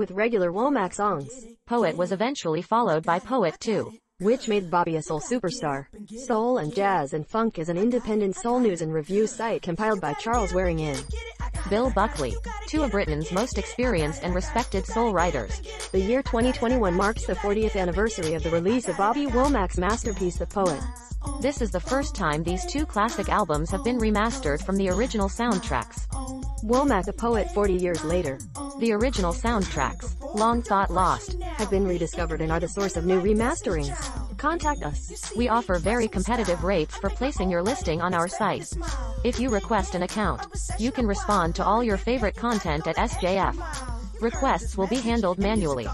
with regular Womack songs, Poet was eventually followed by Poet 2. which made Bobby a soul superstar. Soul and Jazz and Funk is an independent soul news and review site compiled by Charles Waring in. Bill Buckley. Two of Britain's most experienced and respected soul writers. The year 2021 marks the 40th anniversary of the release of Bobby Womack's masterpiece The Poet. This is the first time these two classic albums have been remastered from the original soundtracks. Womack the Poet 40 years later The original soundtracks, long thought lost, have been rediscovered and are the source of new remasterings. Contact us. we offer very competitive rates for placing your listing on our site. If you request an account, you can respond to all your favorite content at SJF. Requests will be handled manually.